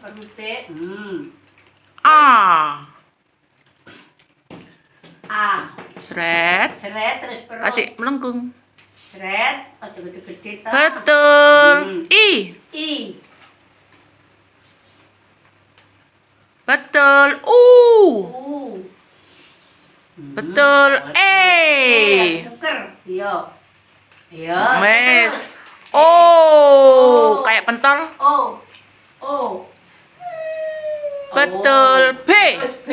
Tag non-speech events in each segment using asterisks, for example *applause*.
perutnya. Hmm. A. A. Seret. Seret terus perut. Kasih melengkung. Seret. Ojo gede-gede toh. Betul. Hmm. I. I. Betul. U. U. Hmm. Betul. Oke. E. Tuker. Yo. Yo. Mes. terus. O. O. Kayak pentol. O. O. Betul. O. B. B.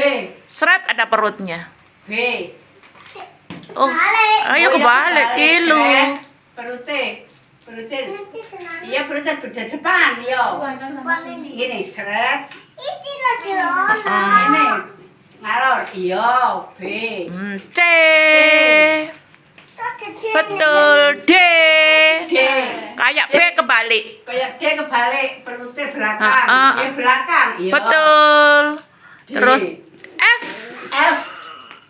Seret ada perutnya. B. Oh. Ayo kebalik kilo. Seret. Perutnya. Perutnya. Iya perutnya beda depan. Yo. Gini seret. Ah. Ini ngalor. Iya. B. Hmm, C. Betul. D. D. Kayak B kebalik. Kayak dia kebalik perutnya belakang. Ah, ah, Dia belakang. Iya. Betul. D. Terus F. F.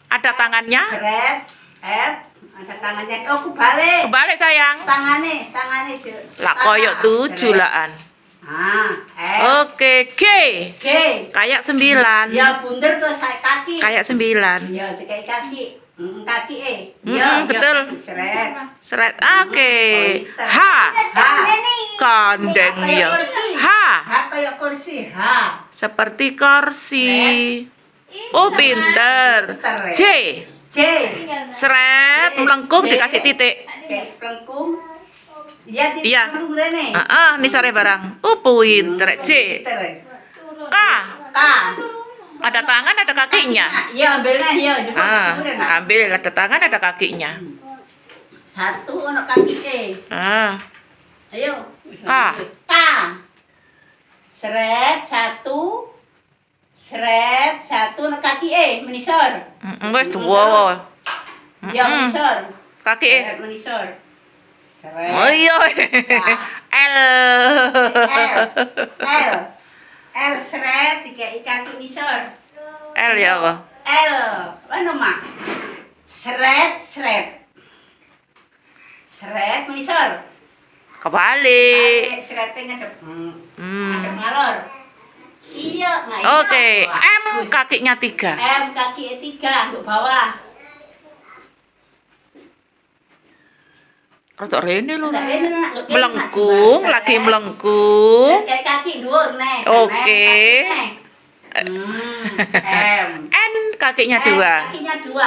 Ada tangannya. Seret. F. Ada tangannya. Oh kebalik. Kebalik sayang. Tangannya. Ju. Lah koyok tujuh Seret. laan. Ah. F. Oke, G. G. Kayak sembilan. Ya bunder tuh saya kaki. Kayak sembilan. Iya, kayak kaki. Mm, kaki eh. Mm, iya, betul. Seret. Seret. Oke. H. H. Kandeng ya. H. Kayak kursi. H. Seperti kursi. Oh, pinter. J. J. Seret melengkung dikasih titik. Kayak pelengkung. Iya, Iya. pelengkung rene. Ah, ah, ini sore barang. Oh, pinter. J. Pinter. K. K. Ada tangan, ada kakinya. Iya, ambilnya iya. Juga Ah, ambil ada tangan, ada kakinya. Satu ono kaki E. Ah, Ayo. K. Seret satu. Seret satu ono kaki E menisor. wes dua. Ya menisor. Kaki. Seret menisor. Seret. Oh iya. L. L. L seret tiga kaki menisor. L ya apa? L. Mana mak? Seret seret. Seret menisor. Kebalik. Seretnya ngadep. Hmm. Iya, nah. Oke, M Bagus. kakinya tiga. M kaki tiga untuk bawah. Rotok rene lho. Melengkung, lagi melengkung. Terus kaki dhuwur nih. Oke. Hmm, M. *laughs* N kakinya M, dua. Kakinya dua.